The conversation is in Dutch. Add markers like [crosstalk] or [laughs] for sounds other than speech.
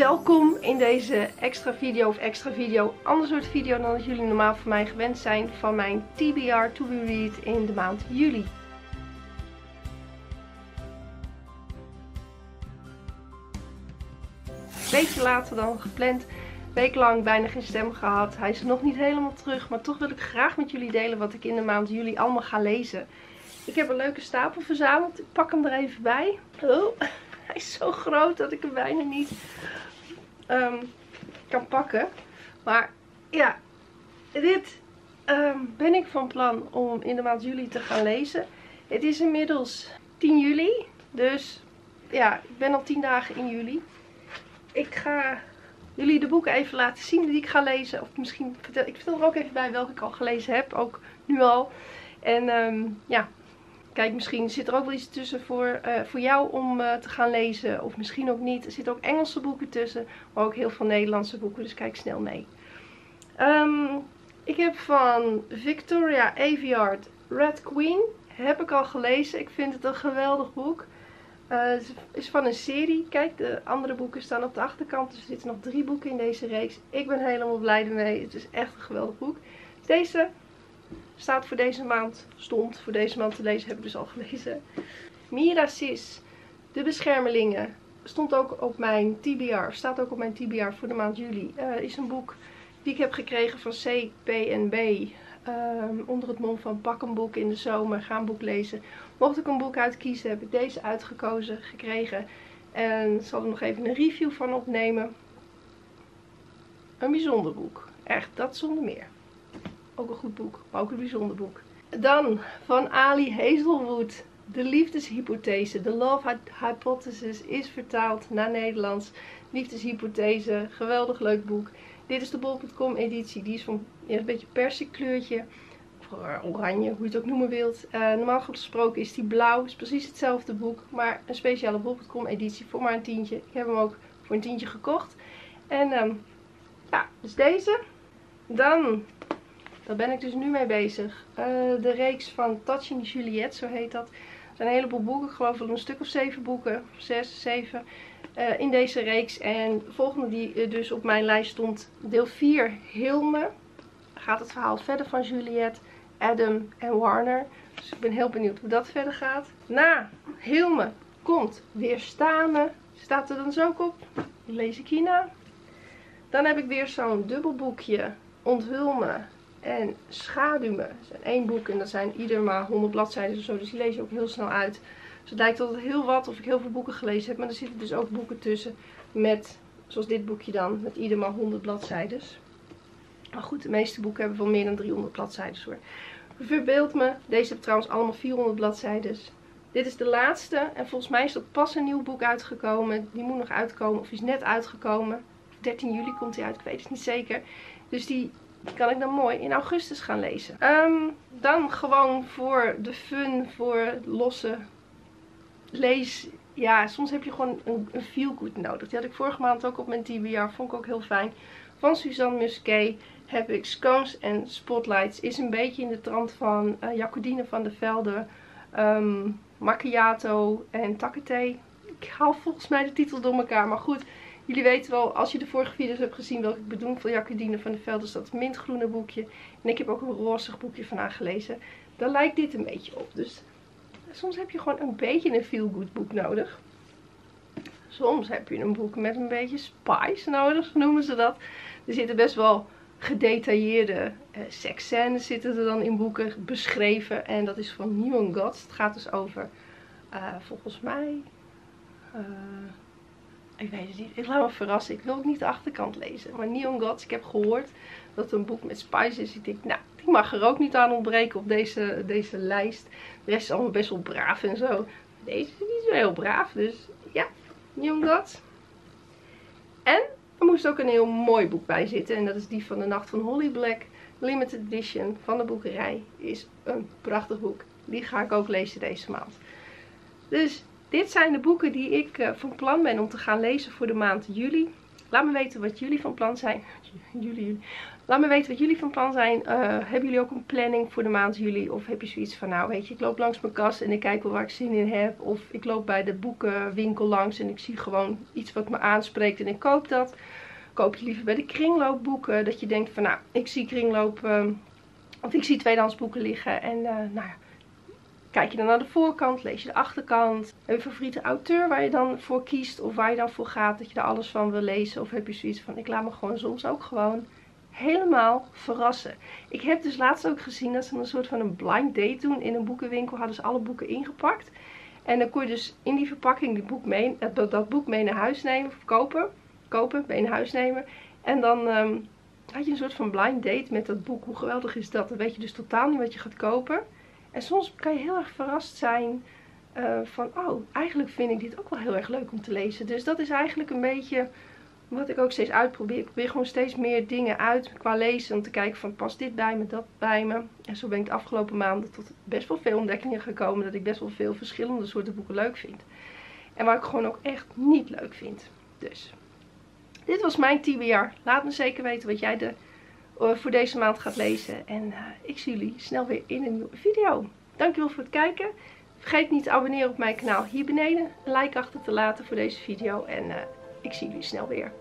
Welkom in deze extra video of extra video, ander soort video dan dat jullie normaal van mij gewend zijn van mijn TBR To Be Read in de maand juli. Beetje later dan gepland, week lang bijna geen stem gehad. Hij is nog niet helemaal terug, maar toch wil ik graag met jullie delen wat ik in de maand juli allemaal ga lezen. Ik heb een leuke stapel verzameld, ik pak hem er even bij. Oh, hij is zo groot dat ik hem bijna niet um, kan pakken. Maar ja, dit um, ben ik van plan om in de maand juli te gaan lezen. Het is inmiddels 10 juli. Dus ja, ik ben al 10 dagen in juli. Ik ga jullie de boeken even laten zien die ik ga lezen. Of misschien vertel ik vertel er ook even bij welke ik al gelezen heb. Ook nu al. En um, ja, Kijk, misschien zit er ook wel iets tussen voor, uh, voor jou om uh, te gaan lezen. Of misschien ook niet. Er zitten ook Engelse boeken tussen. Maar ook heel veel Nederlandse boeken. Dus kijk snel mee. Um, ik heb van Victoria Aveyard Red Queen. Heb ik al gelezen. Ik vind het een geweldig boek. Het is van een serie. Kijk, de andere boeken staan op de achterkant. Dus er zitten nog drie boeken in deze reeks. Ik ben helemaal blij ermee. Het is echt een geweldig boek. Deze staat voor deze maand, stond voor deze maand te lezen, heb ik dus al gelezen. Mira Sis, De Beschermelingen, stond ook op mijn TBR, staat ook op mijn TBR voor de maand juli. Uh, is een boek die ik heb gekregen van CPNB. Uh, onder het mom van pak een boek in de zomer, ga een boek lezen. Mocht ik een boek uitkiezen, heb ik deze uitgekozen, gekregen. En zal er nog even een review van opnemen. Een bijzonder boek. Echt, dat zonder meer. Ook een goed boek, maar ook een bijzonder boek. Dan van Ali Hazelwood. De liefdeshypothese, de love hypothesis is vertaald naar Nederlands. Liefdeshypothese, geweldig leuk boek. Dit is de bol.com editie. Die is van een beetje persik kleurtje. Of oranje, hoe je het ook noemen wilt. Uh, normaal gesproken is die blauw. is precies hetzelfde boek. Maar een speciale bol.com editie voor maar een tientje. Ik heb hem ook voor een tientje gekocht. En um, ja, dus deze. Dan daar ben ik dus nu mee bezig. Uh, de reeks van Touching Juliet, zo heet dat. Er zijn een heleboel boeken, ik geloof wel een stuk of zeven boeken. Zes, zeven. Uh, in deze reeks. En de volgende die dus op mijn lijst stond, deel 4, Hilme. Gaat het verhaal verder van Juliet, Adam en Warner. Dus ik ben heel benieuwd hoe dat verder gaat. Na Hilme komt Weerstanen. Staat er dan zo op. Lees ik hierna. Dan heb ik weer zo'n dubbelboekje. Onthul me en Schaduw me. Dat zijn één boek en dat zijn ieder maar 100 bladzijden of zo. Dus die lees je ook heel snel uit. Dus het lijkt altijd heel wat of ik heel veel boeken gelezen heb. Maar er zitten dus ook boeken tussen met, zoals dit boekje dan, met ieder maar 100 bladzijden. Maar goed, de meeste boeken hebben wel meer dan 300 bladzijden hoor. Verbeeld me, deze hebben trouwens allemaal 400 bladzijden. Dit is de laatste en volgens mij is er pas een nieuw boek uitgekomen. Die moet nog uitkomen of is net uitgekomen. 13 juli komt hij uit, ik weet het niet zeker. Dus die die kan ik dan mooi in augustus gaan lezen. Um, dan gewoon voor de fun, voor losse lees. Ja, soms heb je gewoon een, een feel good nodig. Die had ik vorige maand ook op mijn TBR. Vond ik ook heel fijn. Van Suzanne Musquet heb ik Scones en Spotlights. Is een beetje in de trant van uh, Jacodine van der Velde. Um, macchiato en takkethee. Ik haal volgens mij de titels door elkaar. Maar goed, Jullie weten wel, als je de vorige video's hebt gezien, welke ik bedoel van Jacqueline van der Velde, is dat mintgroene boekje. En ik heb ook een rozig boekje van gelezen. Daar lijkt dit een beetje op. Dus soms heb je gewoon een beetje een feel-good boek nodig. Soms heb je een boek met een beetje spice nodig, noemen ze dat. Er zitten best wel gedetailleerde uh, seksscènes zitten er dan in boeken beschreven. En dat is van Neon Gods. Het gaat dus over, uh, volgens mij... Uh, ik weet het niet. Ik laat me verrassen. Ik wil ook niet de achterkant lezen. Maar Neon Gods, ik heb gehoord dat een boek met spice is. Ik nou, die mag er ook niet aan ontbreken op deze, deze lijst. De rest is allemaal best wel braaf en zo. Deze is niet zo heel braaf. Dus ja, Neon Gods. En er moest ook een heel mooi boek bij zitten. En dat is die van de Nacht van Holly Black. Limited Edition van de boekerij. Is een prachtig boek. Die ga ik ook lezen deze maand. Dus dit zijn de boeken die ik uh, van plan ben om te gaan lezen voor de maand juli. Laat me weten wat jullie van plan zijn. [laughs] jullie. Laat me weten wat jullie van plan zijn. Uh, hebben jullie ook een planning voor de maand juli? Of heb je zoiets van, nou weet je, ik loop langs mijn kast en ik kijk wel waar ik zin in heb. Of ik loop bij de boekenwinkel langs en ik zie gewoon iets wat me aanspreekt en ik koop dat. Koop je liever bij de kringloopboeken. Dat je denkt van, nou, ik zie kringloop... Uh, of ik zie tweedehands boeken liggen en uh, nou ja Kijk je dan naar de voorkant, lees je de achterkant. Heb je een favoriete auteur waar je dan voor kiest of waar je dan voor gaat dat je er alles van wil lezen? Of heb je zoiets van, ik laat me gewoon soms ook gewoon helemaal verrassen. Ik heb dus laatst ook gezien dat ze een soort van een blind date doen. In een boekenwinkel hadden ze alle boeken ingepakt. En dan kon je dus in die verpakking die boek mee, dat, dat boek mee naar huis nemen, of kopen. Kopen, mee naar huis nemen. En dan um, had je een soort van blind date met dat boek. Hoe geweldig is dat? Dan weet je dus totaal niet wat je gaat kopen. En soms kan je heel erg verrast zijn uh, van, oh, eigenlijk vind ik dit ook wel heel erg leuk om te lezen. Dus dat is eigenlijk een beetje wat ik ook steeds uitprobeer. Ik probeer gewoon steeds meer dingen uit qua lezen. Om te kijken van, past dit bij me, dat bij me. En zo ben ik de afgelopen maanden tot best wel veel ontdekkingen gekomen. Dat ik best wel veel verschillende soorten boeken leuk vind. En waar ik gewoon ook echt niet leuk vind. Dus, dit was mijn TBR. Laat me zeker weten wat jij de eh, voor deze maand gaat lezen. En uh, ik zie jullie snel weer in een nieuwe video. Dankjewel voor het kijken. Vergeet niet te abonneren op mijn kanaal hier beneden. Een like achter te laten voor deze video. En uh, ik zie jullie snel weer.